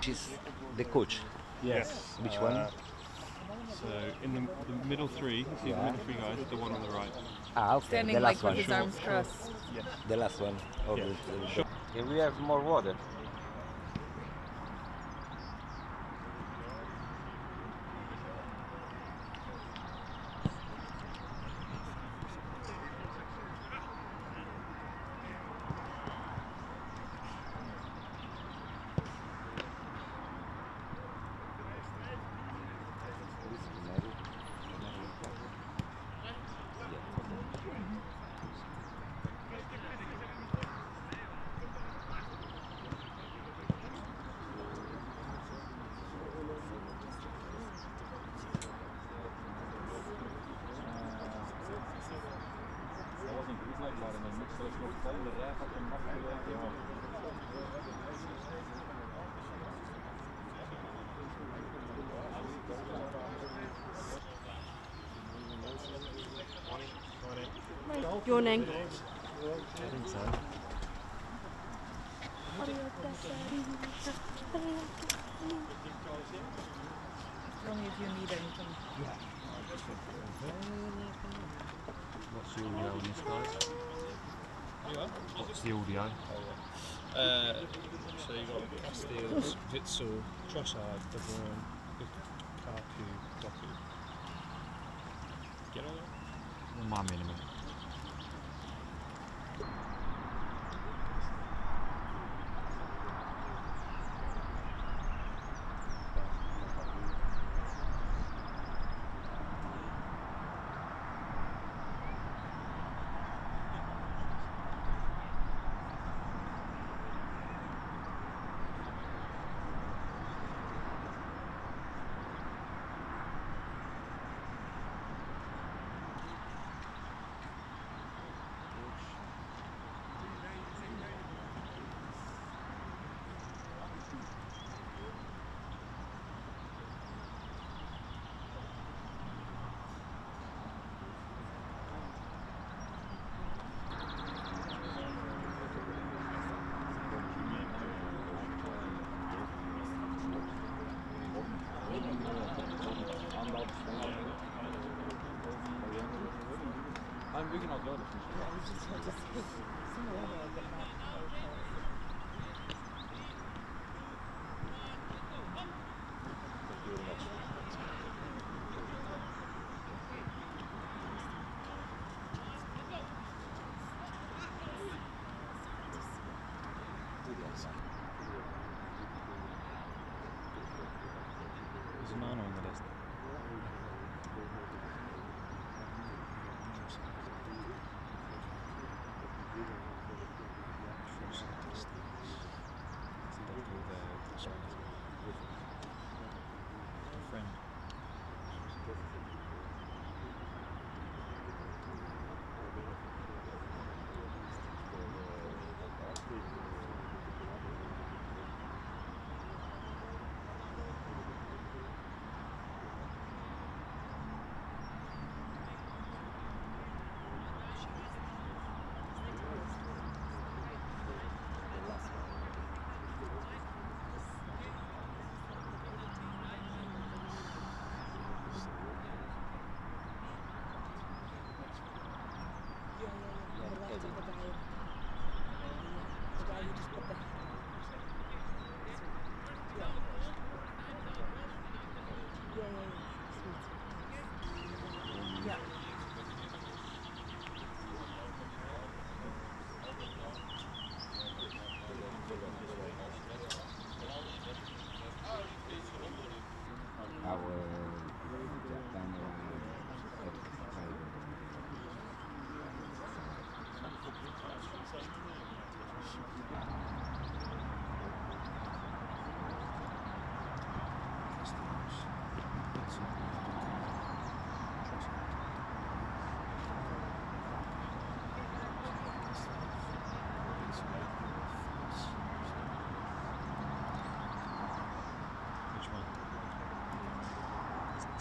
She's the coach. Yes. Which uh, one? So in the, the middle three, see the middle three guys, the one on the right. Ah, okay. Standing the like last with his arms crossed. Yes. The last one. Of Yeah. the, the- Sure. Here we have more water. Your? I think so. Only if you need anything. What's the audio on this, guys? What's the audio? Uh, so you've got Casteels, Witsel, Trossard, De Bruyne, Lukaku, Doku. Get all that? My minimum. There's a man on the list.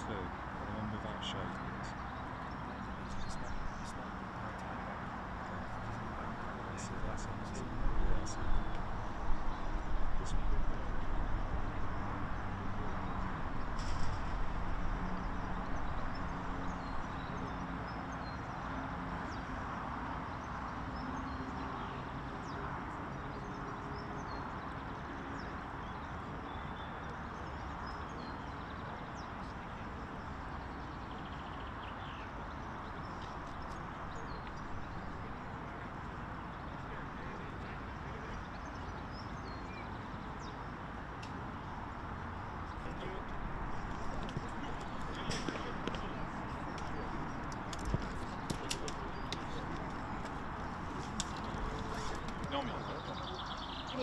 Two. The one without shape.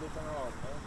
we'll get.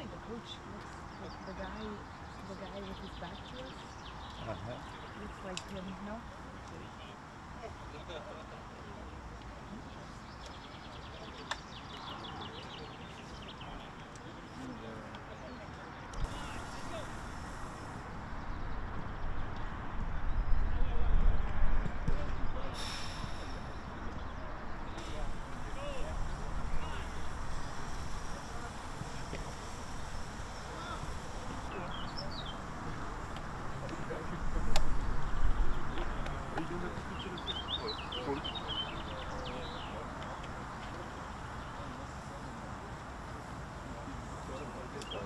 Actually, the coach looks like the guy, the guy with his back to us. Uh-huh. Looks like him, no?